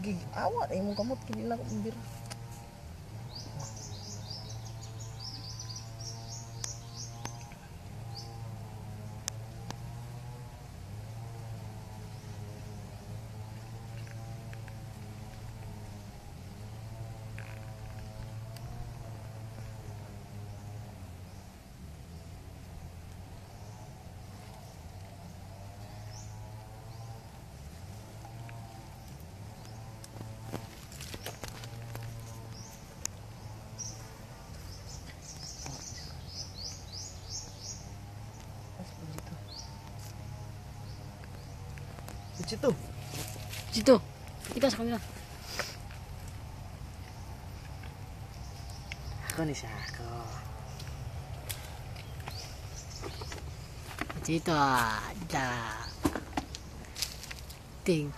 gig awa imong eh, kamot kini lang umbira di situ Situ. Kita sa kamera. ako ni siya ako Dito ah. Da. Ting.